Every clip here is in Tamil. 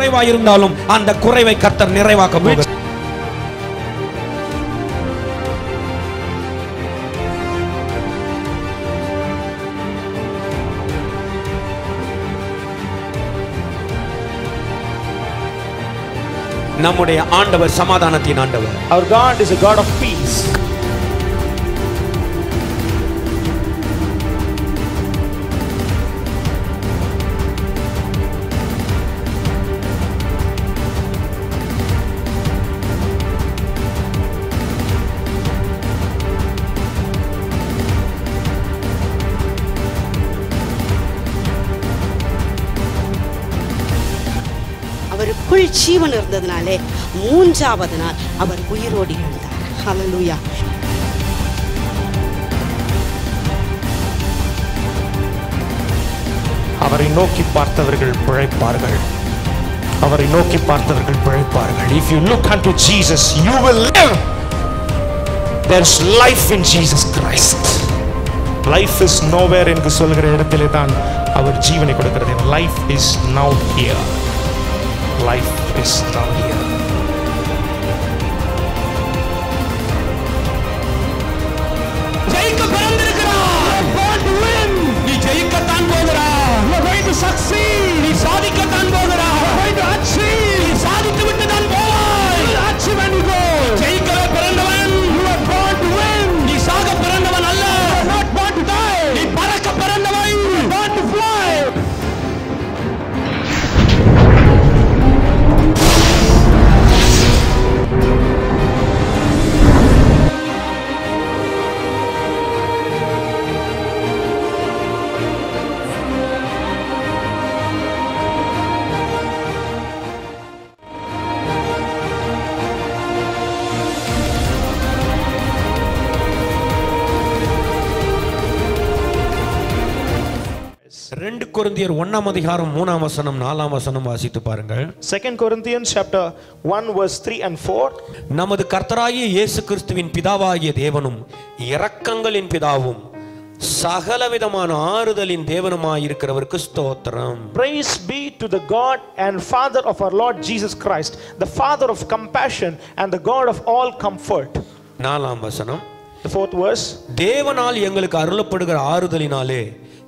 குறைவாயிருந்தாலும் அந்த குறைவை கர்த்தர் நிறைவாக்க போகிறார் நம்முடைய ஆண்டவர் சமாதானத்தின் ஆண்டவர் God is a God of peace. ஜீவன் இருந்ததுனாலே மூன்றாவது நாள் அவர் உயிரோடி எழுந்தார் ஹலலூயா அவரை நோக்கி பார்த்தவர்கள் பிழைப்பார்கள். அவரை நோக்கி பார்த்தவர்கள் பிழைப்பார்கள். If you look and jesus you will live. There's life in Jesus Christ life is nowhere என்று சொல்கிற இடத்திலே தான் அவர் ஜீவனை கொடுக்கிறது. Life is now here life is now here கொரிந்தியர் ஒண்ணாம் அதிகாரம் மூணாம் வசனம் நாலாம் வசனம் வாசித்து பாருங்கள். Second Corinthians chapter 1 verse 3 and 4 நமது கர்த்தராகிய இயேசு கிறிஸ்துவின் பிதாவாகிய தேவனும் இரக்கங்களின் பிதாவும் சகலவிதமான ஆறுதலின் தேவனுமாயிருக்கிறவருக்கு ஸ்தோத்திரம். Praise be to the God and Father of our Lord Jesus Christ, the Father of compassion and the God of all comfort. நாலாம் வசனம். The fourth verse. தேவனால் எங்களுக்கு அருளப்படுகிற ஆறுதலினாலே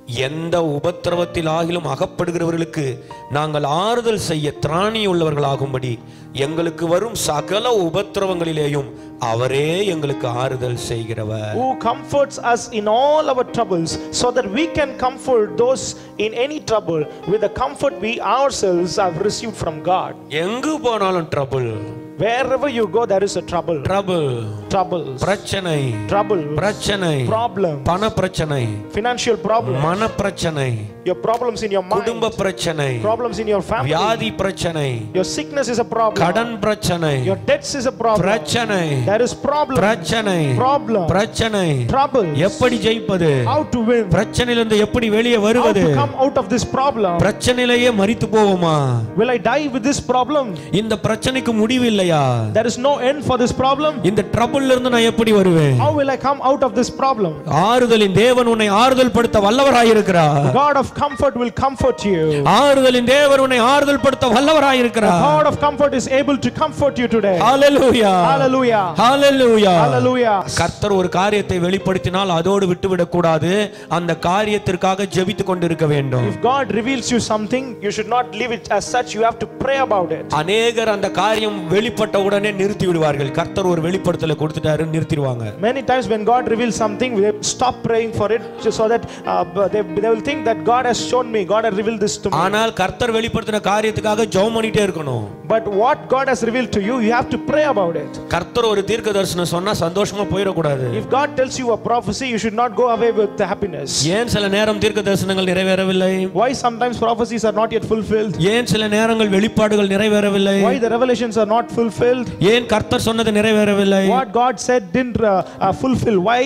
எந்த உபத்திரவத்தில் ஆகிலும் அகப்படுகிறவர்களுக்கு நாங்கள் ஆறுதல் செய்ய திராணியுள்ளவர்களாகும்படி எங்களுக்கு வரும் சகல உபத்திரவங்களிலேயும் அவரே எங்களுக்கு ஆறுதல் செய்கிறவர். Who comforts us in all our troubles, so that we can comfort those in any trouble. With the comfort we ourselves have received from God. எங்கு போனாலும் trouble Wherever you go, there is a trouble. Trouble Troubles, பிரச்சனை trouble, பிரச்சனை problem, பண பிரச்சனை financial problem, மன பிரச்சனை your problems in your mind, குடும்ப பிரச்சனை problems in your family, வியாதி பிரச்சனை your sickness is a problem, கடன் பிரச்சனை your debts is a problem, பிரச்சனை there is problem, பிரச்சனை problem, பிரச்சனை troubles, எப்படி ஜெயிப்பது how to win, பிரச்சனையிலிருந்து எப்படி வெளியே how வருவது to come out of this problem. பிரச்சனையிலேயே மரித்து போவோமா Will I die with this problem? இந்த பிரச்சனைக்கு முடிவு இல்லையா There is no end for this problem. இந்த ட்ரபிள்ல இருந்து நான் எப்படி வருவேன் How will I come out of this problem? ஆறுதலின் தேவன் உன்னை ஆறுதல் படுத்த வல்லவராயிருக்கிறார் God of comfort will comfort you. ஆறுதலின் தேவன் உன்னை ஆறுதல் படுத்த வல்லவராயிருக்கிறார் God of comfort is able to comfort you today. Hallelujah Hallelujah. Hallelujah Hallelujah. கர்த்தர் ஒரு காரியத்தை வெளிப்படுத்தினால் அதோடு விட்டுவிடக் கூடாது அந்த காரியத்திற்காக ஜெபித்துக் கொண்டிருக்க வேண்டும் If God reveals you something, you should not leave it as such. You have to pray about it. அநேகர் அந்த காரியம் வெளிப்பட்ட உடனே நிறுத்தி விடுவார்கள் கர்த்தர் ஒரு வெளிப்படுத்தலை கொடுத்துட்டாரு நிறுத்திடுவாங்க Many times when God reveals something, they stop praying for it so that uh, they, they will think that God has shown me, God has revealed this to me. ஆனால் கர்த்தர் வெளிப்படுத்தின காரியத்துக்காக ஜெபம் பண்ணிட்டே இருக்கணும் But what God has revealed to you, you have to pray about it. கர்த்தர் ஒரு தீர்க்க தரிசனம் சொன்னா சந்தோஷமா போயிடக்கூடாது If God tells you a prophecy, you should not go away with happiness. ஏன் சில நேரம் தீர்க்க தரிசனங்கள் நிறைவேறவில்லை Why sometimes prophecies are not yet fulfilled? ஏன் சில நேரங்கள் வெளிப்பாடுகள் நிறைவேறவில்லை Why the revelations are not fulfilled? ஏன் கர்த்தர் சொன்னது நிறைவேறவில்லை What God said didn't uh, uh, fulfill. Why?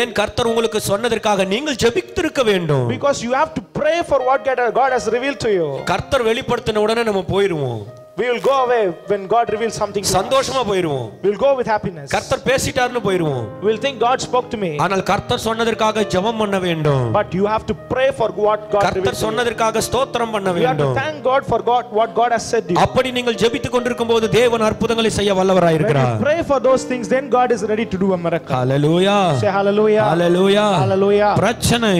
ஏன் கர்த்தர் உங்களுக்கு சொன்னதற்காக நீங்கள் ஜெபித்திருக்க வேண்டும் Because you have to pray for what God God has revealed to you. கர்த்தர் வெளிப்படுத்தின உடனே நம்ம போயிருவோம் We will go away when God reveals something to us. சந்தோஷமா போயிருவோம் We'll go with happiness. கர்த்தர் பேசிட்டாருன்னு போயிருவோம் We'll think God spoke to me. ஆனால் கர்த்தர் சொன்னதற்காக ஜெபம் பண்ண வேண்டும் But you have to pray for what God revealed கர்த்தர். சொன்னதற்காக ஸ்தோத்திரம் பண்ண You have to வேண்டும் thank God for God what God has said to you. அப்படி நீங்கள் ஜெபித்துக் கொண்டிருக்கும் போது தேவன் அற்புதங்களை செய்ய you வல்லவராயிருக்கிறார் pray for those things, then God is ready to do a miracle. Hallelujah Say hallelujah. Hallelujah Hallelujah. பிரச்சனை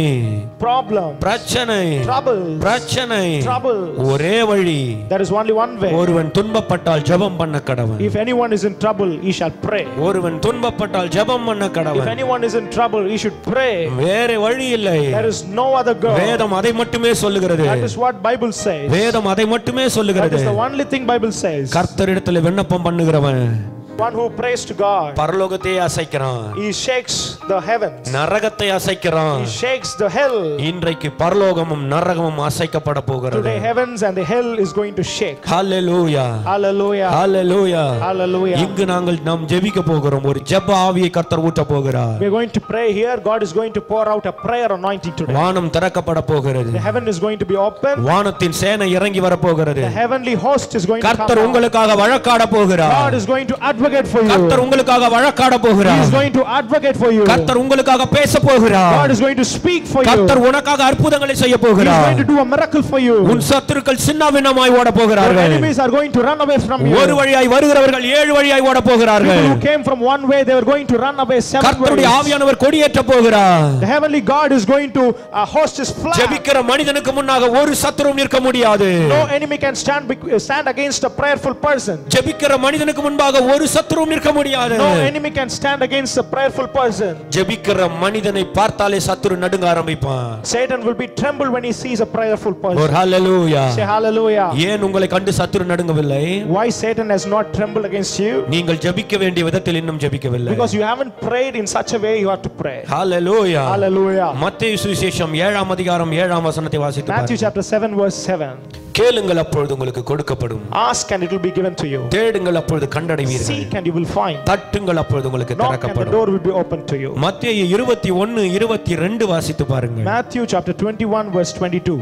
Problem. பிரச்சனை Trouble. பிரச்சனை Trouble. ஒரே வழி There is only one way. ஒருவன் துன்பப்பட்டால் ஜெபம் பண்ண கடவன் If anyone is in trouble, he shall pray. ஒருவன் துன்பப்பட்டால் ஜெபம் பண்ண If கடவன் anyone is in trouble, he should pray. வேற வழி இல்லை There is no other God. வேதம் அதை மட்டுமே சொல்லுகிறது That is what Bible says. வேதம் அதை மட்டுமே That சொல்லுகிறது is the only thing Bible says. கர்த்தரிடத்துல விண்ணப்பம் பண்ணுகிறவன் One who prays to God, பரலோகத்தை அசைக்கிறான் he shakes the heavens. நரகத்தை அசைக்கிறான் He shakes the hell. இன்றைக்கு பரலோகமும் நரகமும் அசைக்கப்பட போகிறது Today heavens and the hell is going to shake. Hallelujah Hallelujah. Hallelujah Hallelujah. இங்கு நாங்கள் நாம் ஜெபிக்க போகிறோம் ஒரு ஜெப ஆவியை கர்த்தர் ஊட்ட போகிறார் We are going to pray here. God is going to pour out a prayer anointing today. வானம் திறக்கப்பட போகிறது The heaven is going to be open. வானத்தின் சேனை இறங்கி வர போகிறது The heavenly host is going to கர்த்தர் come. out. உங்களுக்காக வழக்காட God போகிறார் is going to advocate for you. கர்த்தர் உங்களுக்காக வழக்காட He போகிறார் is going to advocate for you. கர்த்தர் உங்களுக்காக பேச போகிறார் God is going to speak for you. கர்த்தர் உனக்காக அற்புதங்களை செய்ய He is போகிறார் going to do a miracle for you. உன் சத்துருக்கள் சின்னபின்னமாய் ஓட Your போகிறார்கள் enemies are going to run away from you. ஒரு வழியாய் வருகிறவர்கள் ஏழு வழியாய் ஓட People போகிறார்கள் who came from one way, they were going to run away seven கர்த்தருடைய. ஆவியானவர் கொடியேற்ற போகிறார் The heavenly God is going to uh, host his flag. ஜெபிக்கிற மனிதனுக்கு முன்னாக ஒரு சத்துரும் நிற்க முடியாது No enemy can stand uh, stand against a prayerful person. ஜெபிக்கிற மனிதனுக்கு முன்பாக ஒரு சத்துரும் நிற்க முடியாது No enemy can stand against a prayerful person. ஜெபிக்கிற மனிதனை பார்த்தாலே சத்துரு நடுங்க ஆரம்பிப்பான் Satan will be trembled when he sees a prayerful person. Hallelujah Say hallelujah. ஏன் உங்களை கண்டு சத்துரு நடுங்கவில்லை Why Satan has not trembled against you? நீங்கள் ஜெபிக்க வேண்டிய விதத்தில் இன்னும் ஜெபிக்கவில்லை Because you haven't prayed in such a way you have to pray. Hallelujah Hallelujah. மத்தேயு சுவிசேஷம் ஏழாம் அதிகாரம் ஏழாம் வசனத்தை வாசித்து Matthew chapter 7 verse 7. கேளுங்கள் அப்பொழுது உங்களுக்கு கொடுக்கப்படும் Ask and it will be given to you. தேடுங்கள் அப்பொழுது கண்டடைவீர்கள் Seek and you will find. தட்டுங்கள் அப்பொழுது உங்களுக்கு and the திறக்கப்படும் door will be open to you. மத்தேயு இருபத்தி ஒன்னு இருபத்தி ரெண்டு வாசித்து பாருங்கள் Matthew chapter 21 verse 22.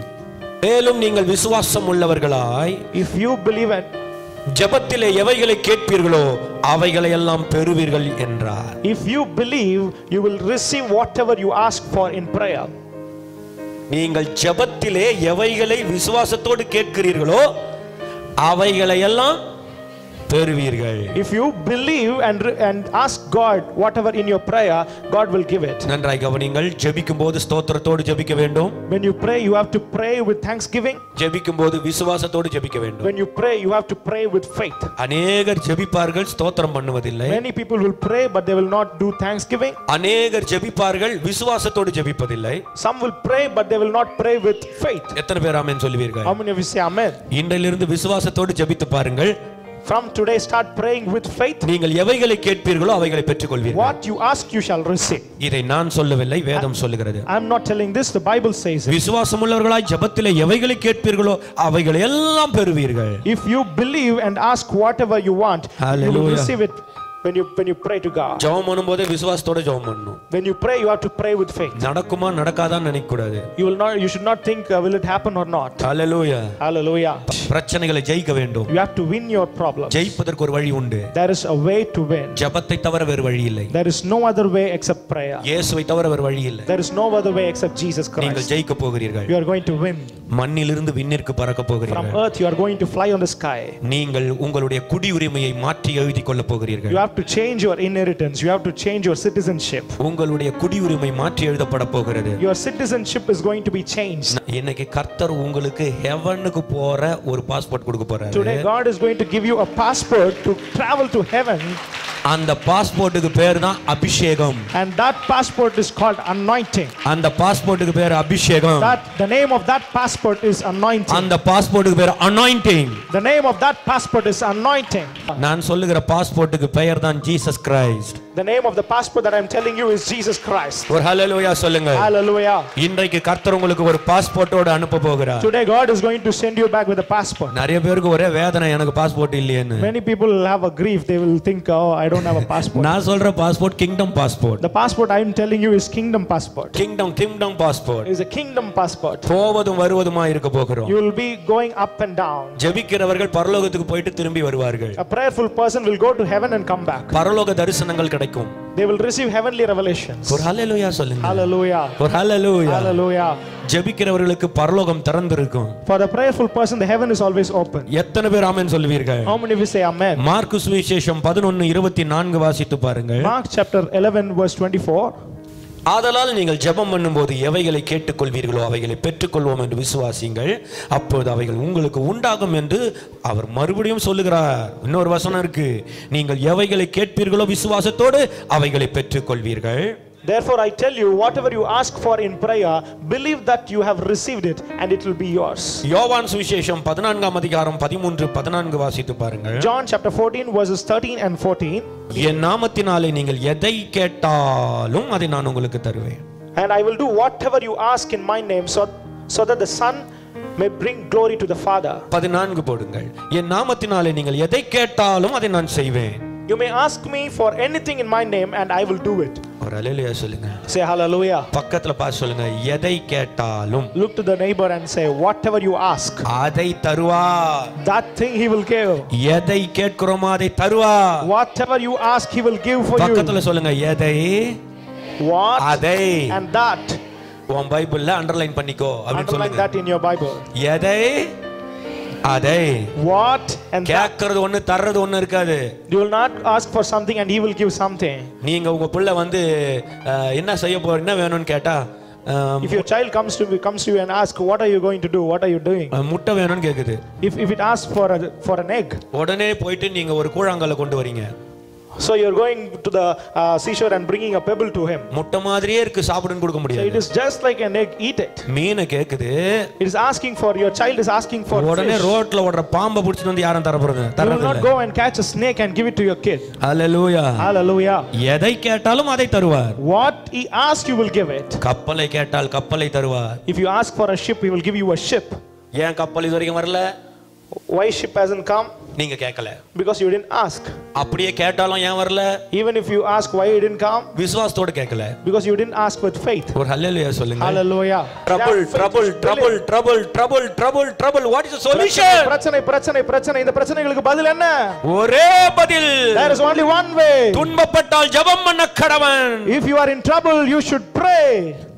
மேலும் நீங்கள் விசுவாசம் உள்ளவர்களாய் If you believe it, ஜெபத்திலே எவைகளை கேட்பீர்களோ அவைகளை எல்லாம் பெறுவீர்கள் என்றார் if you believe, you will receive whatever you ask for in prayer. நீங்கள் ஜெபத்திலே எவைகளை விசுவாசத்தோடு கேட்கிறீர்களோ அவைகளை எல்லாம் பெறுவீர்கள் If you believe and, re- and ask God whatever in your prayer, God will give it. நன்றாய் கவனிங்கள் ஜெபிக்கும் போது ஸ்தோத்திரத்தோடு ஜெபிக்க வேண்டும் When you pray, you have to pray with thanksgiving. ஜெபிக்கும் போது விசுவாசத்தோடு ஜெபிக்க வேண்டும் When you pray, you have to pray with faith. அநேகர் ஜெபிப்பார்கள் ஸ்தோத்திரம் பண்ணுவதில்லை Many people will pray, but they will not do thanksgiving. அநேகர் ஜெபிப்பார்கள் விசுவாசத்தோடு ஜெபிப்பதில்லை Some will pray, but they will not pray with faith. எத்தனை பேர் ஆமென் சொல்லுவீர்கள் How many of you say Amen? இன்றிலிருந்து விசுவாசத்தோடு ஜெபித்து பாருங்கள் From today, start praying with faith. நீங்கள் எவைகளை கேட்பீர்களோ அவைகளை பெற்றுக்கொள்வீர்கள் What you ask, you shall receive. இதை நான் சொல்லவில்லை வேதம் சொல்லுகிறது I'm not telling this, the Bible says it. விசுவாசம் உள்ளவர்களாய் ஜெபத்திலே எவைகளை கேட்பீர்களோ அவைகளை எல்லாம் பெறுவீர்கள் If you believe and ask whatever you want, you will Hallelujah. receive it When you when you pray to God. ஜெபம் பண்ணும்போதே விசுவாசத்தோட ஜெபம் பண்ணணும் When you pray, you have to pray with faith. நடக்குமா நடக்காதான்னு நினைக்க கூடாது You will not. You should not think, uh, will it happen or not? Hallelujah Hallelujah. பிரச்சனைகளை ஜெயிக்க வேண்டும் You have to win your problem. ஜெயிப்பதற்கு ஒரு வழி உண்டு There is a way to win. ஜெபத்தை தவிர வேறு வழி இல்லை There is no other way except prayer. இயேசுவை தவிர வேறு வழி இல்லை There is no other way except Jesus நீங்கள் Christ. ஜெயிக்க போகிறீர்கள் You are going to win. மண்ணிலிருந்து விண்ணிற்கு பறக்க From போகிறீர்கள் earth, you are going to fly on the sky. நீங்கள் உங்களுடைய குடியுரிமையை மாற்றி எழுதி கொள்ள போகிறீர்கள் have to change your inheritance. You have to change your citizenship. உங்களுடைய குடியுரிமை மாற்றி எழுதப்பட போகிறது Your citizenship is going to be changed. இன்னைக்கு கர்த்தர் உங்களுக்கு ஹெவனுக்கு போற ஒரு பாஸ்போர்ட் கொடுக்க போறாரு Today, God is going to give you a passport to travel to heaven, அந்த பாஸ்போர்ட்டுக்கு பேர் தான் அபிஷேகம் and that passport is called anointing. அந்த பாஸ்போர்ட்டுக்கு பேர் அபிஷேகம் That the name of that passport is anointing. அந்த பாஸ்போர்ட்டுக்கு பேர் anointing The name of that passport is anointing. நான் சொல்லுகிற பாஸ்போர்ட்டுக்கு பெயர் தான் Jesus Christ The name of the passport that I'm telling you is Jesus Christ. ஒரு ஹalleluya சொல்லுங்க Hallelujah. இன்றைக்கு கர்த்தர் உங்களுக்கு ஒரு பாஸ்போர்ட்டோட அனுப்ப போகிறார் Today God is going to send you back with a passport. நிறைய பேருக்கு ஒரே வேதனை எனக்கு பாஸ்போர்ட் இல்லையேன்னு Many people will have a grief. They will think, oh, I don't have a passport. நான் சொல்ற passport kingdom passport The passport I'm telling you is kingdom passport. Kingdom kingdom passport It is a kingdom passport. போவதும் வருவதுமா இருக்க போகிறோம் You will be going up and down. ஜெபிக்கிறவர்கள் பரலோகத்துக்கு போயிட்டு திரும்பி வருவார்கள் A prayerful person will go to heaven and come back. பரலோக தரிசனங்கள் கிடைக்கும் They will receive heavenly revelations. ஒரு ஹalleluya சொல்லுங்க Hallelujah. ஒரு ஹalleluya Hallelujah. ஜெபிக்கிறவர்களுக்கு பரலோகம் திறந்திருக்கும் For the prayerful person, the heaven is always open. எத்தனை பேர் ஆமென் சொல்லுவீர்கள் How many of you say Amen? Mark சுவிசேஷம் பதினொன்னு இருபத்தி நான்கு வாசித்து பாருங்கள் Mark chapter 11, verse 24. ஆதலால் நீங்கள் ஜெபம் பண்ணும்போது எவைகளை கேட்டுக்கொள்வீர்களோ அவைகளை பெற்றுக்கொள்வோம் என்று விசுவாசிங்கள் அப்போது அவைகள் உங்களுக்கு உண்டாகும் என்று அவர் மறுபடியும் சொல்லுகிறார். இன்னொரு வசனம் இருக்கு. நீங்கள் எவைகளை கேட்பீர்களோ விசுவாசத்தோடு அவைகளை பெற்றுக்கொள்வீர்கள். Therefore, I tell you, whatever you ask for in prayer, believe that you have received it and it will be yours. யோவான் சுவிசேஷம் பதினான்காம் அதிகாரம் பதிமூன்று பதினான்கு வாசித்து பாருங்கள் John chapter 14, verses 13 and 14. என் நாமத்தினாலே நீங்கள் எதை கேட்டாலும் அதை நான் உங்களுக்கு தருவேன் And I will do whatever you ask in my name, so, so that the Son may bring glory to the Father. பதினான்கு போடுங்கள் என் நாமத்தினாலே நீங்கள் எதை கேட்டாலும் அதை நான் செய்வேன் You may ask me for anything in my name, and I will do it. ஒரு அலையிலையா சொல்லுங்க Say hallelujah. பக்கத்துல பார்த்து சொல்லுங்க எதை கேட்டாலும் Look to the neighbor and say, Whatever you ask, அதை தருவா that thing he will give. எதை கேட்கிறோமோ அதை தருவா Whatever you ask, he will give for you. பக்கத்துல சொல்லுங்க எதை What அதை and that. உன் பைபிள்ல அண்டர்லைன் பண்ணிக்கோ அப்படின்னு Underline சொல்லுங்க that in your Bible. எதை அதை and that. கேட்கறது ஒண்ணு தர்றது ஒண்ணு இருக்காது You will not ask for something and he will give something. நீங்க உங்க புள்ள வந்து என்ன செய்ய போற என்ன வேணும்னு கேட்டா If your child comes to comes to you and asks, What are you going to do? What are you doing? முட்டை வேணும்னு கேக்குது If, if it asks for, a, for an egg, உடனே போயிட்டு நீங்க ஒரு கூழாங்கல்ல கொண்டு வரீங்க so you're going to the uh, seashore and bringing a pebble to him. முட்டை மாதிரியே இருக்கு சாப்பிடுன்னு கொடுக்க So it முடியாது is just like an egg, eat it. மீனை கேக்குது It is asking for, your child is asking for உடனே. ரோட்ல ஓடுற பாம்பை பிடிச்சிட்டு வந்து யாரும் தர போறது You will not go and catch a snake and give it to your kid. Hallelujah Hallelujah. எதை கேட்டாலும் அதை தருவார் What he asks, you will give it. கப்பலை கேட்டால் கப்பலை தருவார் If you ask for a ship, he will give you a ship. ஏன் கப்பல் இது வரைக்கும் வரல Why ship hasn't come? நீங்க கேட்கல Because you didn't ask. அப்படியே கேட்டாலும் ஏன் வரல Even if you ask why it didn't come, விசுவாசத்தோட கேட்கல because you didn't ask with faith. ஒரு ஹalleluya சொல்லுங்க Hallelujah. Trouble That faith trouble is trouble trouble trouble trouble trouble what is the பிரச்சனை, சொல்யூஷன் பிரச்சனை பிரச்சனை பிரச்சனை இந்த பிரச்சனைகளுக்கு பதில் என்ன ஒரே பதில் there is only one way துன்பப்பட்டால் ஜெபம் பண்ண கடவன் if you are in trouble you should pray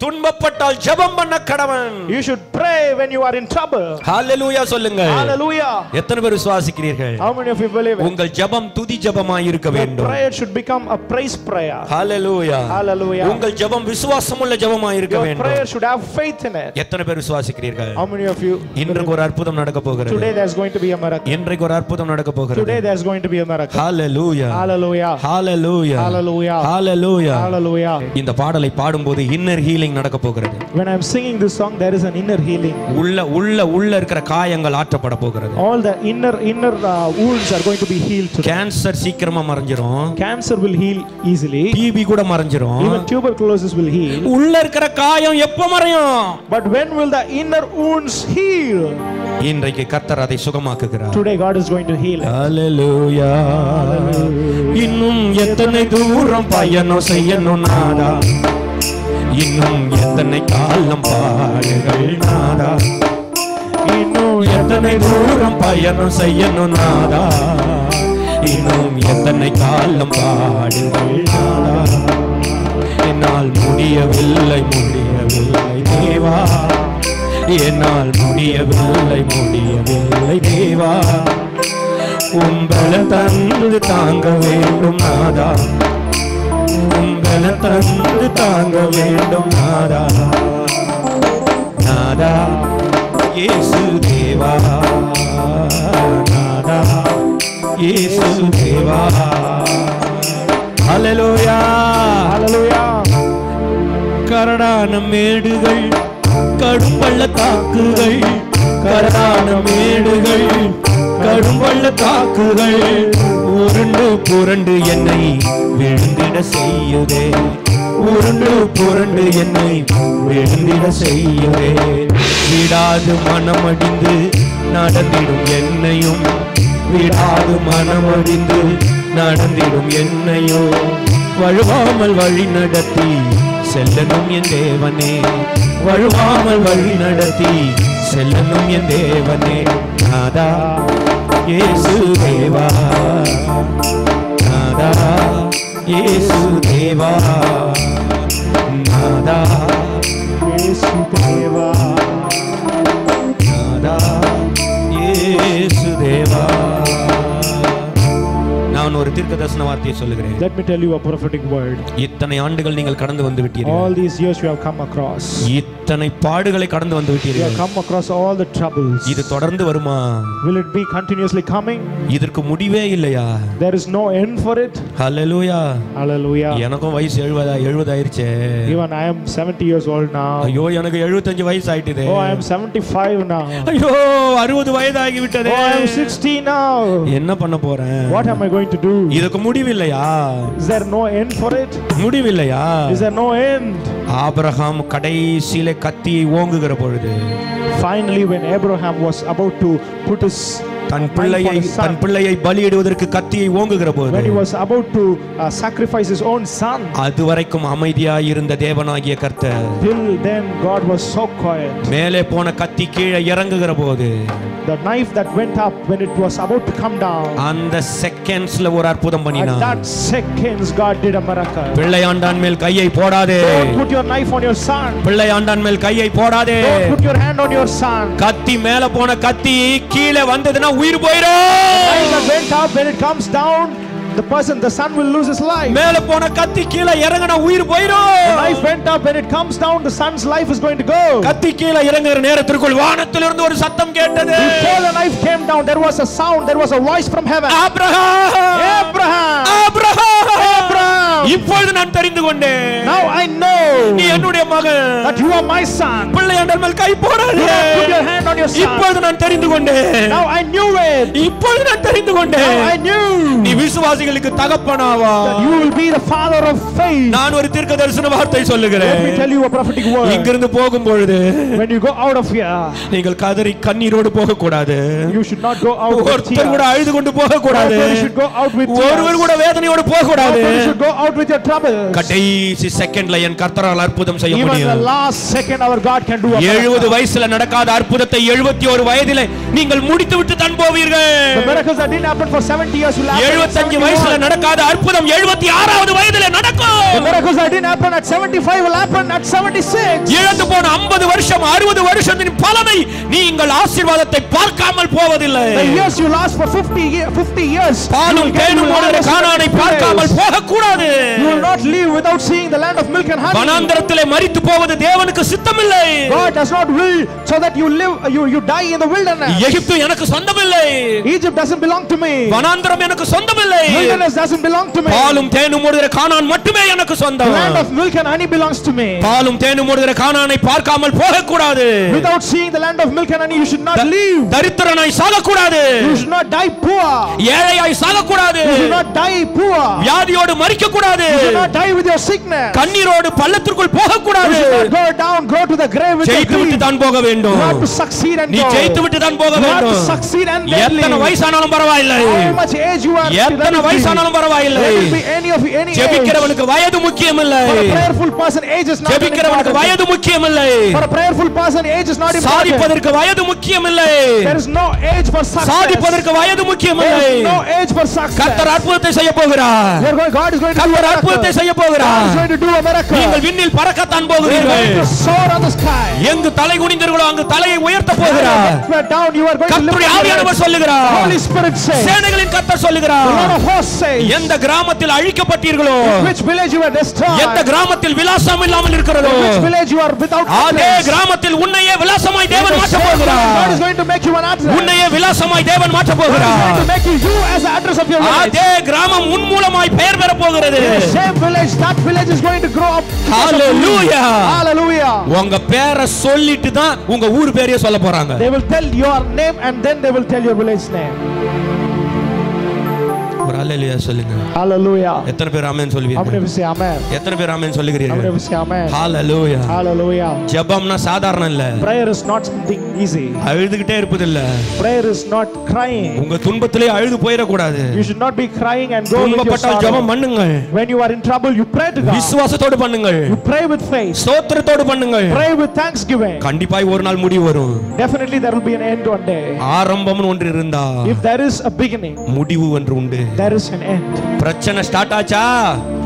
துன்பப்பட்டால் ஜெபம் பண்ண கடவன் you should pray when you are in trouble ஹalleluya சொல்லுங்க hallelujah எத்தனை பேர் விசுவாசிக்கிறீர்கள் how many of you believe it உங்கள் ஜெபம் துதி ஜெபமாய் இருக்க your வேண்டும் prayer should become a praise prayer hallelujah hallelujah உங்கள் ஜெபம் விசுவாசமுள்ள ஜெபமாய் இருக்க your வேண்டும் prayer should have faith in it எத்தனை பேர் விசுவாசிக்கிறீர்கள் how many of you இன்றைக்கு ஒரு அற்புதம் நடக்க போகிறது today there's going to be a miracle இன்றைக்கு ஒரு அற்புதம் நடக்க போகிறது today there's going to be a miracle hallelujah hallelujah hallelujah hallelujah hallelujah hallelujah இந்த பாடலை பாடும்போது இன்னர் ஹீலிங் நடக்க போகிறது when i'm singing this song there is an inner healing உள்ள உள்ள உள்ள இருக்கிற காயங்கள் ஆற்றப்பட போகிறது all the inner inner uh, wounds are going to be healed today. Cancer சீக்கிரமா மறைஞ்சிரும் cancer will heal easily TB கூட மறைஞ்சிரும் even tuberculosis will heal உள்ள இருக்கிற காயம் எப்ப மறையும் but when will the inner wounds heal இன்றைக்கு கர்த்தர் அதை சுகமாக்குகிறார் today god is going to heal it. ஹalleluya இன்னும் எத்தனை தூரம் பயணம் செய்யணும் நாதா இன்னும் எத்தனை காலம் பாடுகள் இன்னும் எத்தனை தூரம் பயணம் செய்யணும் நாதா? இன்னும் எத்தனை காலம் பாடுங்கள் நாதா? என்னால் முடியவில்லை முடியவில்லை தேவா. என்னால் முடியவில்லை முடியவில்லை தேவா. உங்களை தந்து தாங்க வேண்டும் நாதா. உங்களை தந்து தாங்க வேண்டும் நாதா. நாதா இயேசு தேவா நாதா இயேசு தேவா. ஹalleluya. hallelujah கரடான மேடுகள் கடும் பள்ளத்தாக்குகள் கரடான மேடுகள் கடும் பள்ளத்தாக்குகள் உருண்டு புரண்டு என்னை விழுந்திட செய்யுதே. உருண்டு புரண்டு என்னை விழுந்திட செய்யுதே விடாது மனமடிந்து நடந்திடும் என்னையும். விடாது மனமடிந்து நடந்திடும் என்னையும். வழுவாமல் வழி நடத்தி செல்லனும் என் தேவனே. வழுவாமல் வழி நடத்தி செல்லனும் என் தேவனே. நாதா இயேசு தேவா. நாதா. இயேசு தேவா நாதா இயேசு நான் ஒரு தீர்க்க தரிசன வார்த்தையை சொல்லுகிறேன் Let me tell you a prophetic word. இத்தனை ஆண்டுகள் நீங்கள் கடந்து வந்து விட்டீர்கள் All these years you have come across. இத்தனை பாடுகளை கடந்து வந்து You have விட்டீர்கள் come across all the troubles. இது தொடர்ந்து வருமா Will it be continuously coming? இதற்கு முடிவே இல்லையா There is no end for it. Hallelujah Hallelujah. எனக்கும் வயசு எழுபதா எழுபது ஆயிருச்சே Even I am 70 years old now. ஐயோ எனக்கு எழுபத்தஞ்சு வயசு ஆயிட்டுதே Oh, I am 75 now. ஐயோ அறுபது வயதாகி விட்டதே Oh, I am 60 now. என்ன பண்ண போறேன் What am I going to do? இதுக்கு முடிவில்லையா Is there no end for it? முடிவில்லையா Is there no end? Abraham கடைசியில கத்தியை ஓங்குகிற பொழுது Finally, when Abraham was about to put his தன் பிள்ளையை தன் பிள்ளையை பலியிடுவதற்கு கத்தியை ஓங்குகிற போது when he was about to uh, sacrifice his own son, அதுவரைக்கும் அமைதியாய் இருந்த தேவனாகிய கர்த்தர் till then God was so quiet. மேலே போன கத்தி கீழே இறங்குகிற போது The knife that went up when it was about to come down, அந்த செகண்ட்ஸ்ல ஒரு அற்புதம் at பண்ணினான் that seconds God did a miracle. பிள்ளையாண்டான் மேல் கையை போடாதே Don't put your knife on your son. பிள்ளையாண்டான் மேல் கையை போடாதே Don't put your hand on your son. கத்தி மேல போன கத்தி கீழே வந்ததுன்னா உயிர் Knife போயிடும் that went up when it comes down, the person the son will lose his life. மேல போன கத்தி கீழ இறங்கன உயிர் the knife went up. And it comes down the son's life is going to go. கத்தி கீழ இறங்குற நேரத்திற்குள் வானத்திலிருந்து ஒரு சத்தம் கேட்டது. Before the knife came down there was a sound. There was a voice from heaven. Abraham! Abraham! Abraham! Abraham! இப்பொழுது நான் தெரிந்து கொண்டேன். Now i know நீ என்னுடைய மகன் that you are my son. பிள்ளை என் மேல் கை போடாதே. Put your hand on your son. இப்பொழுது நான் தெரிந்து கொண்டேன். Now i knew it. இப்பொழுது நான் தெரிந்து கொண்டேன். Now i knew. நீ விசுவாச விசுவாசிகளுக்கு தகப்பனாவா you will be the father of faith. நான் ஒரு தீர்க்க தரிசன வார்த்தை சொல்லுகிறேன் Let me tell you a prophetic word. இங்கிருந்து போகும் பொழுது When you go out of here, நீங்கள் கதறி கண்ணீரோடு போக கூடாது you should not go out ஒருத்தர் கூட. அழுது கொண்டு போக கூடாது Nobody should go out with ஒருவர். கூட வேதனையோடு போக கூடாது Nobody should go out with your troubles. கடைசி செகண்ட்ல என் கர்த்தரால் அற்புதம் செய்ய Even the முடியும் last second, our God can do a எழுபது miracle. வயசுல நடக்காத அற்புதத்தை எழுபத்தி ஒரு வயதிலே நீங்கள் முடித்து விட்டு தான் The போவீர்கள் miracles that didn't happen for 70 years will happen at எழுபத்தஞ்சு வயசுல 71. நடக்காத அற்புதம் எழுபத்தி ஆறாவது வயதில நடக்கும் miracles that didn't happen at 75 will happen at 76. இழந்து போன 50 வருஷம் அறுபது வருஷத்தின் பலனை நீங்கள் ஆசீர்வாதத்தை பார்க்காமல் போவதில்லை The years you lost for 50, ye- 50 years, you பாலும் will get- you தேனும் will ஓடுகிற harvest கானானை 50 பார்க்காமல். போகக்கூடாது You will not live without seeing the land of milk and honey. வனாந்தரத்திலே மரித்து போவது தேவனுக்கு சித்தமில்லை God does not will so that you live, you, you die in the wilderness. எகிப்து எனக்கு சொந்தமில்லை Egypt doesn't belong to me. வனாந்தரம் எனக்கு சொந்தமில்லை Wilderness doesn't belong to me. பாலும் தேனும் ஓடுகிற கானான் மட்டுமே எனக்கு The சொந்தம் land of milk and honey belongs to me. பாலும் தேனும் ஓடுகிற கானானை பார்க்காமல் போகக்கூடாது Without seeing the land of milk and honey, you should not live. தரித்திரனாய் சாகக்கூடாது You should not die poor. ஏழையாய் சாகக்கூடாது You should not die poor. வியாதியோடு மறிக்க கூடாது You should not die with your sickness. கண்ணீரோடு பள்ளத்திற்குள் You போகக்கூடாது should not go down, go to the grave with your grief. விட்டு தான் போக You வேண்டும் have to succeed and நீ. ஜெயித்து விட்டு தான் போக You have to வேண்டும் succeed and எத்தனை leave. வயசானாலும் பரவாயில்லை How much age you are, எத்தனை. வயசானாலும் பரவாயில்லை. ஜெபிக்கிறவனுக்கு வயது is not ஜெபிக்கிறவனுக்கு. வயது முக்கியமில்லை For a prayerful person, age is not important. சாதிப்பதற்கு வயது முக்கியமில்லை There is no age for success. சாதிப்பதற்கு வயது for success. கர்த்தர் அற்புதத்தை செய்ய போகிறார் கர்த்தர். அற்புதத்தை செய்ய போகிறார். நீங்கள் விண்ணில் பறக்கத்தான் போகிறீர்கள் going to soar on the sky. எங்கு தலை குனிந்தீர்களோ அங்கு தலையை உயர்த்த போகிறார் கர்த்தருடைய ஆவியானவர். சொல்லுகிறார் Holy Spirit says. சேனைகளின் கர்த்தர் சொல்லுகிறார் says. எந்த கிராமத்தில் அழிக்கப்பட்டீர்களோ Which village you are destroyed. எந்த கிராமத்தில் விலாசம் இல்லாமல் இருக்கிறதோ Which village you are without அதே. கிராமத்தில் உன்னையே விலாசமாய் தேவன் மாற்ற God போகிறார் is going to make you an address. உன்னையே விலாசமாய் தேவன் மாற்ற God is going போகிறார் to make you you as the address of your village. அதே கிராமம் உன் மூலமாய் பெயர் பெற போகிறது The same village, that village is going to grow up. because of you. Hallelujah. Hallelujah. உங்க பேரை சொல்லிட்டு தான் உங்க ஊர் பேரையே சொல்ல போறாங்க They will tell your name and then they will tell your village name. ஹalleluya சொல்லுங்க Hallelujah. எத்தனை பேர் ஆமென் of you say Amen? எத்தனை பேர் ஆமென் சொல்லுகிறீர்கள் you say Amen? Hallelujah Hallelujah. ஜெபம்னா சாதாரணம் இல்ல Prayer is not something easy. அழுதுகிட்டே இருப்பது இல்ல Prayer is not crying. உங்க துன்பத்திலே அழுது போயிடக்கூடாது You should not be crying and go துன்பப்பட்டால். ஜெபம் பண்ணுங்கள் When you are in trouble, you pray to God. விசுவாசத்தோடு பண்ணுங்கள் You pray with faith. ஸ்தோத்திரத்தோடு பண்ணுங்கள் Pray with thanksgiving. கண்டிப்பாய் ஒரு நாள் முடிவு வரும் Definitely there will be an end one day. ஆரம்பம்னு ஒன்று இருந்தா If there is a beginning, முடிவு ஒன்று உண்டு there is an end. பிரச்சனை ஸ்டார்ட் ஆச்சா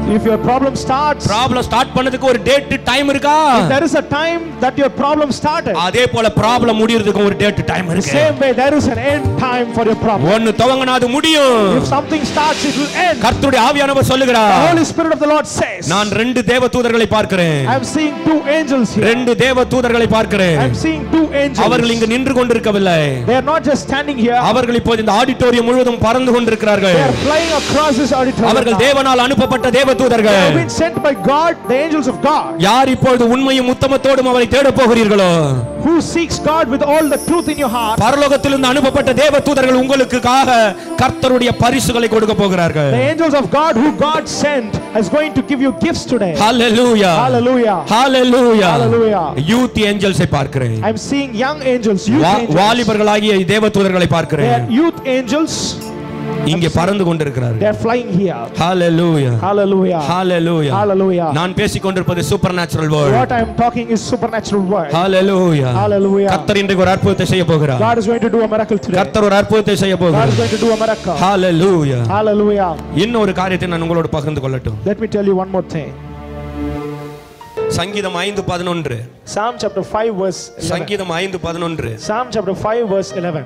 If your problem starts, problem start பண்ணதுக்கு ஒரு டேட் டைம் இருக்கா if there is a time that your problem started, அதே போல ப்ராப்ளம் முடியறதுக்கு ஒரு டேட் டைம் the இருக்கு same way there is an end time for your problem. ஒன்னு துவங்கினா அது முடியும் If something starts, it will end. கர்த்தருடைய ஆவியானவர் The சொல்லுகிறார் Holy Spirit of the Lord says, நான் ரெண்டு தேவ தூதர்களை பார்க்கிறேன் I am seeing two angels here. ரெண்டு தேவ தூதர்களை I பார்க்கிறேன் am seeing two அவர்கள் angels. இங்கு நின்று கொண்டிருக்கவில்லை They are not just standing here, அவர்கள் இப்போது இந்த ஆடிட்டோரியம் முழுவதும் பறந்து கொண்டிருக்கிறார்கள் they are flying across this auditorium. அவர்கள். தேவனால் அனுப்பப்பட்ட தேவ They தூதர்கள் have been sent by God, the angels of God. யார் இப்பொழுது உண்மையும் உத்தமத்தோடும் அவரை தேடப் போகிறீர்களோ Who seeks God with all the truth in your heart? பரலோகத்திலிருந்து அனுப்பப்பட்ட தேவ தூதர்கள் உங்களுக்காக கர்த்தருடைய பரிசுகளை கொடுக்க போகிறார்கள் The angels of God who God sent is going to give you gifts today. Hallelujah Hallelujah. Hallelujah Hallelujah. Youth ஏஞ்சல்ஸை பார்க்கிறேன் I'm seeing young angels, youth angels. வாலிபர்களாகிய தேவ தூதர்களை They பார்க்கிறேன் youth angels. இங்கே பறந்து They are flying here. Hallelujah Hallelujah. Hallelujah Hallelujah. நான் பேசிக் கொண்டிருப்பது super natural world What I am talking is supernatural word. Hallelujah Hallelujah. கர்த்தர் இன்றைக்கு ஒரு அற்புதத்தை செய்ய போகிறார் God is going to do a miracle today. கர்த்தர் ஒரு அற்புதத்தை செய்ய God is போகிறார் going to do a miracle. Hallelujah Hallelujah. இன்னும் ஒரு காரியத்தை நான் உங்களோடு பகிர்ந்து கொள்ளட்டும் Let me tell you one more thing. சங்கீதம் ஐந்து பதினொன்று Psalm chapter 5 verse 11. சங்கீதம் ஐந்து பதினொன்று Psalm chapter 5 verse 11.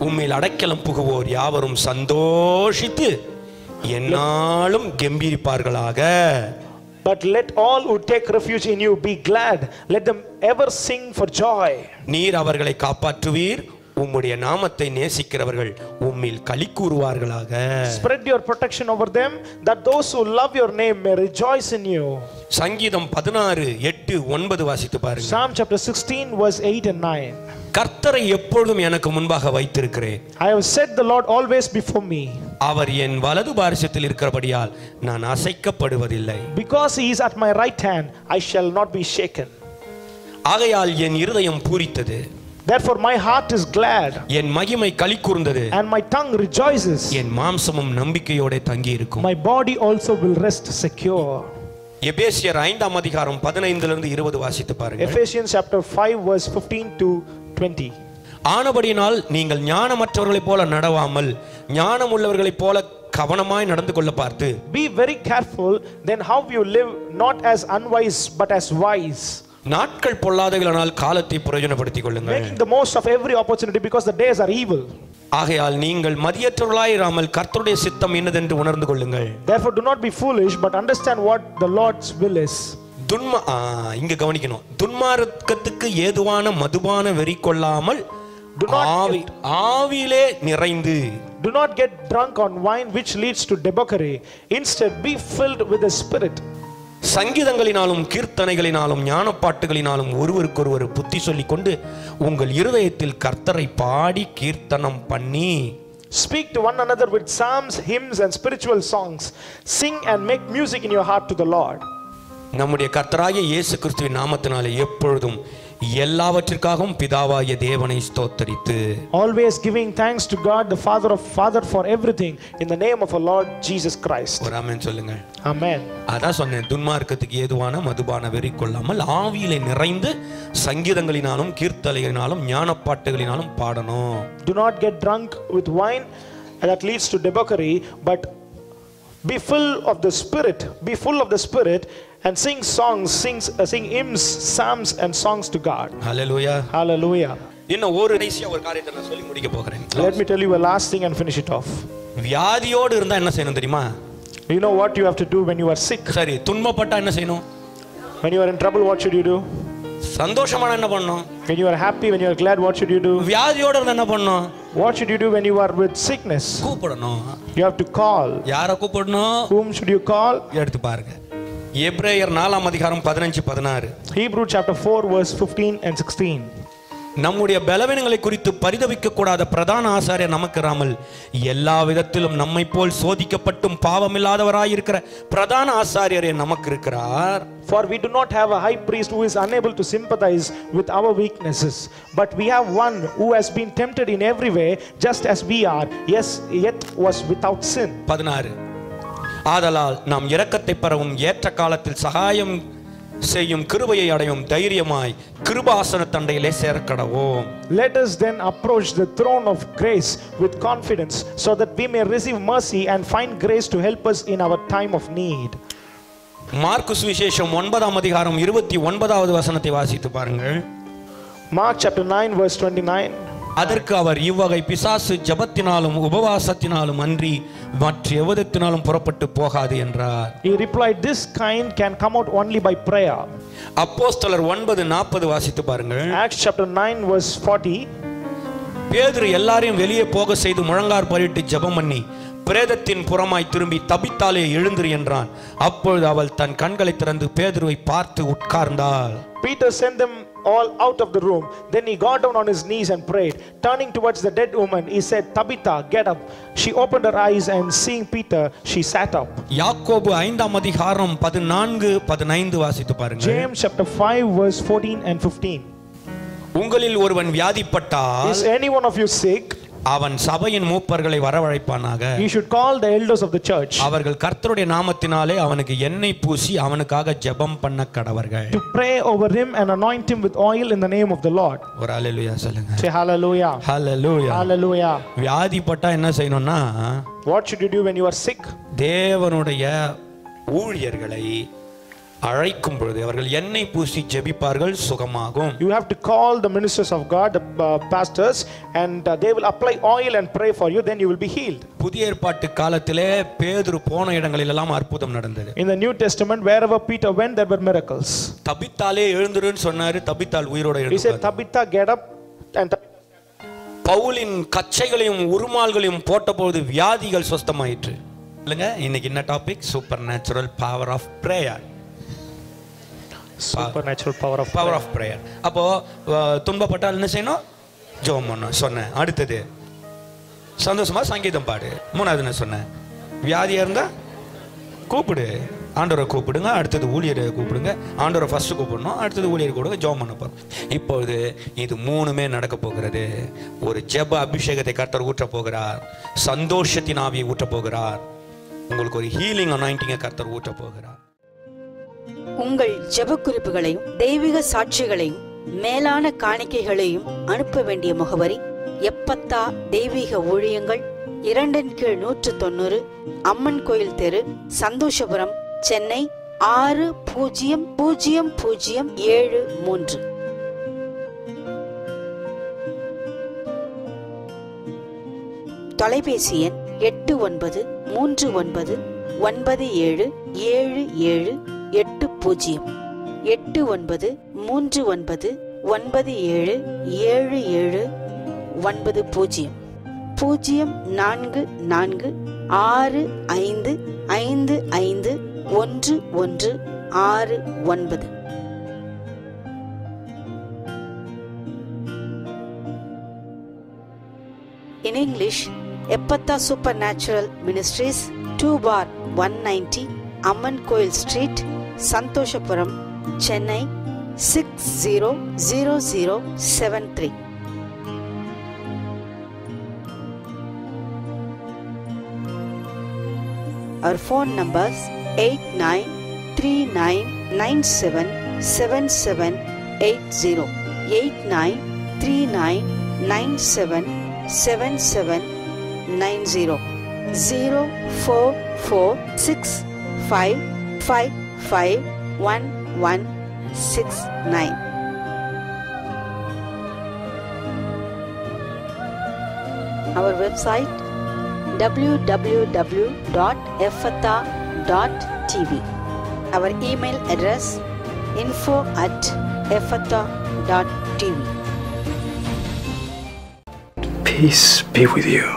உம்மில் அடைக்கலம் புகுவோர் யாவரும் சந்தோஷித்து என்னாலும் கெம்பீரிப்பார்களாக But let all who take refuge in you be glad. Let them ever sing for joy. நீர் அவர்களை காப்பாற்றுவீர் உம்முடைய நாமத்தை நேசிக்கிறவர்கள் உம்மில் களி கூறுவார்களாக Spread your protection over them, that those who love your name may rejoice in you. சங்கீதம் பதினாறு எட்டு ஒன்பது வாசித்து பாருங்க Psalm chapter 16, verse 8 and 9. கர்த்தரை எப்பொழுதும் எனக்கு முன்பாக வைத்திருக்கிறேன் I have set the Lord always before me. அவர் என் வலது பாரிசத்தில் இருக்கிறபடியால் நான் அசைக்கப்படுவதில்லை Because he is at my right hand, I shall not be shaken. ஆகையால் என் இருதயம் பூரித்தது Therefore, my heart is glad, என் மகிமை களி கூர்ந்தது and my tongue rejoices. என் மாம்சமும் நம்பிக்கையோட தங்கி இருக்கும் My body also will rest secure. எபேசியர் ஐந்தாம் அதிகாரம் பதினைந்துல இருந்து இருபது வாசித்து பாருங்க Ephesians chapter 5, verse 15 to 20. ஆனபடியினால் நீங்கள் ஞானமற்றவர்களைப் போல நடவாமல் ஞானம் உள்ளவர்களைப் போல கவனமாய் நடந்து கொள்ள பார்த்து Be very careful then how you live, not as unwise, but as wise. நாட்கள் பொல்லாதவர்களானால் காலத்தை பிரயோஜனப்படுத்திக் கொள்ளுங்கள் Making the most of every opportunity because the days are evil. ஆகையால் நீங்கள் மதியற்றவர்களாயிராமல் கர்த்தருடைய சித்தம் என்னதென்று உணர்ந்து கொள்ளுங்கள் Therefore, do not be foolish, but understand what the Lord's will is. துன்மா இங்க கவனிக்கணும் துன்மார்க்கத்துக்கு ஏதுவான மதுபான வெறி கொள்ளாமல் ஆவி ஆவியிலே நிறைந்து Do not get drunk on wine which leads to debauchery. Instead, be filled with the Spirit. சங்கீதங்களினாலும் கீர்த்தனைகளினாலும் ஞானப்பாட்டுகளினாலும் ஒருவருக்கொருவர் புத்தி சொல்லிக் கொண்டு உங்கள் இருதயத்தில் கர்த்தரை பாடி கீர்த்தனம் பண்ணி Speak to one another with psalms, hymns, and spiritual songs. Sing and make music in your heart to the Lord. நம்முடைய கர்த்தராகிய இயேசு கிறிஸ்துவின் நாமத்தினாலே எப்பொழுதும் எல்லாவற்றிற்காகவும் பிதாவாகிய தேவனை ஸ்தோத்தரித்து Always giving thanks to God, the Father of Father, for everything in the name of our Lord Jesus Christ. ஒரு ஆமென் சொல்லுங்க Amen. அதான் சொன்னேன் துன்மார்க்கத்துக்கு ஏதுவான மதுபான வெறி கொள்ளாமல் ஆவியிலே நிறைந்து சங்கீதங்களினாலும் கீர்த்தனைகளினாலும் ஞானப்பாட்டுகளினாலும் பாடணும் Do not get drunk with wine that leads to debauchery, but be full of the Spirit. Be full of the Spirit and sing songs, sing, uh, sing hymns, psalms, and songs to God. Hallelujah Hallelujah. இன்னும் ஒரு கடைசியா ஒரு காரியத்தை நான் சொல்லி முடிக்க போகிறேன் Let me tell you a last thing and finish it off. வியாதியோடு இருந்தா என்ன செய்யணும் தெரியுமா You know what you have to do when you are sick? சரி துன்பப்பட்டா என்ன செய்யணும் When you are in trouble, what should you do? சந்தோஷமான என்ன பண்ணணும் When you are happy, when you are glad, what should you do? வியாதியோடு இருந்தா என்ன பண்ணணும் What should you do when you are with sickness? கூப்பிடணும் You have to call. யாரை கூப்பிடணும் Whom should you call? எடுத்து பாருங்க எப்ரேயர் நாலாம் அதிகாரம் பதினஞ்சு பதினாறு Hebrew chapter 4, verse 15 and 16. நம்முடைய பலவீனங்களை குறித்து பரிதவிக்க கூடாத பிரதான ஆசாரியர் நமக்கு இராமல் எல்லா விதத்திலும் நம்மை போல் சோதிக்கப்பட்டும் பாவமில்லாதவராய் இருக்கிற பிரதான ஆசாரியரே நமக்கு இருக்கிறார் For we do not have a high priest who is unable to sympathize with our weaknesses, but we have one who has been tempted in every way, just as we are, yes, yet was without sin. பதினாறு ஆதலால் நாம் இரக்கத்தை பெறவும் ஏற்ற காலத்தில் சகாயம் செய்யும் கிருபையை அடையும் தைரியமாய் கிருபாசன தண்டையிலே சேர்க்கடவோம் Let us then approach the throne of grace with confidence, so that we may receive mercy and find grace to help us in our time of need. Mark சுவிசேஷம் ஒன்பதாம் அதிகாரம் இருபத்தி ஒன்பதாவது வசனத்தை வாசித்து பாருங்கள் Mark chapter 9, verse 29. அதற்கு அவர் இவ்வகை பிசாசு ஜபத்தினாலும் உபவாசத்தினாலும் அன்றி மற்ற எவதத்தினாலும் புறப்பட்டு போகாது என்றார் He replied, This kind can come out only by prayer. அப்போஸ்தலர் ஒன்பது நாற்பது வாசித்து பாருங்கள் Acts chapter 9, verse 40. பேதுரு எல்லாரையும் வெளியே போக செய்து முழங்கார் பறிட்டு ஜெபம் பண்ணி பிரேதத்தின் புறமாய் திரும்பி தபித்தாலே எழுந்திரு என்றான் அப்பொழுது அவள் தன் கண்களை திறந்து பேதுருவை பார்த்து உட்கார்ந்தாள் Peter sent them all out of the room. Then he got down on his knees and prayed. Turning towards the dead woman, he said, Tabitha, get up. She opened her eyes and seeing Peter, she sat up. யாக்கோபு ஐந்தாம் அதிகாரம் பதினான்கு பதினைந்து வாசித்து பாருங்க James chapter 5, verse 14 and 15. உங்களில் ஒருவன் வியாதிப்பட்டால் Is any one of you sick? அவன் சபையின் மூப்பர்களை வரவழைப்பானாக You should call the elders of the church அவர்கள் கர்த்தருடைய நாமத்தினாலே அவனுக்கு எண்ணெய் பூசி அவனுக்காக ஜெபம் பண்ண கடவர்கள் to pray over him and anoint him with oil in the name of the Lord. ஒரு அலையிலுயா சொல்லுங்க Say hallelujah. ஹalleluya Hallelujah. வியாதிப்பட்டா என்ன செய்யணும்னா What should you do when you are sick? தேவனுடைய ஊழியர்களை அழைக்கும் பொழுது அவர்கள் எண்ணெய் பூசி ஜெபிப்பார்கள் சுகமாகும் You have to call the ministers of God, the uh, pastors, and uh, they will apply oil and pray for you, then you will be healed. புதிய ஏற்பாட்டு காலத்திலே பேதுரு போன இடங்களில் எல்லாம் அற்புதம் நடந்தது In the New Testament, wherever Peter went, there were miracles. தபித்தாலே எழுந்துருன்னு சொன்னாரு தபித்தால் உயிரோட He said, எழுந்தார் Tabitha, get up. And பவுலின் கச்சைகளையும் உருமால்களையும் போட்டபோது வியாதிகள் சொஸ்தமாயிற்று இல்லைங்க இன்னைக்கு என்ன topic supernatural power of prayer power of power prayer. Of prayer அப்போ அஹ், துன்பப்பட்டால் என்ன செய்யணும்? ஜெபம் பண்ணணும். சொன்னேன். அடுத்தது சந்தோஷமா சங்கீதம் பாடு. மூணாவது என்ன சொன்னேன். வியாதியா இருந்தா கூப்பிடு. ஆண்டவரை கூப்பிடுங்க. அடுத்தது ஊழியரை கூப்பிடுங்க. ஆண்டவரை ஃபர்ஸ்ட் கூப்பிடணும். அடுத்தது ஊழியர் கூப்பிடுங்க. ஜெபம் பண்ண போறோம். இப்பொழுது இது மூணுமே நடக்க போகிறது. ஒரு ஜெப அபிஷேகத்தை கர்த்தர் ஊற்ற போகிறார். சந்தோஷத்தின் ஆவியை ஊற்ற போகிறார். உங்களுக்கு ஒரு ஹீலிங் அனாயிண்டிங்கை கர்த்தர் ஊற்ற போகிறார். உங்கள் ஜெப குறிப்புகளையும் தெய்வீக சாட்சிகளையும் மேலான காணிக்கைகளையும் அனுப்ப வேண்டிய முகவரி எப்பத்தா தெய்வீக ஊழியங்கள் இரண்டின் கீழ் நூற்று தொண்ணூறு அம்மன் கோயில் தெரு சந்தோஷபுரம் சென்னை ஆறு பூஜ்ஜியம் பூஜ்ஜியம் பூஜ்ஜியம் ஏழு மூன்று. தொலைபேசி எண் எட்டு ஒன்பது மூன்று ஒன்பது ஒன்பது ஏழு ஏழு ஏழு பூஜ்ஜியம் எட்டு ஒன்பது மூன்று ஒன்பது ஒன்பது ஏழு ஏழு ஏழு ஒன்பது பூஜ்ஜியம் பூஜ்ஜியம் நான்கு நான்கு ஆறு ஐந்து ஐந்து ஐந்து ஒன்று ஒன்று ஆறு ஒன்பது. In English, Epatha Supernatural Ministries, 2 bar 190, Amman Coil Street, Santhoshapuram Chennai six zero zero zero seven three Our phone numbers 8939977780 8939977790 0446555 one one six nine. Our website www.effatha.tv. Our email address info at effatha.tv. Peace be with you.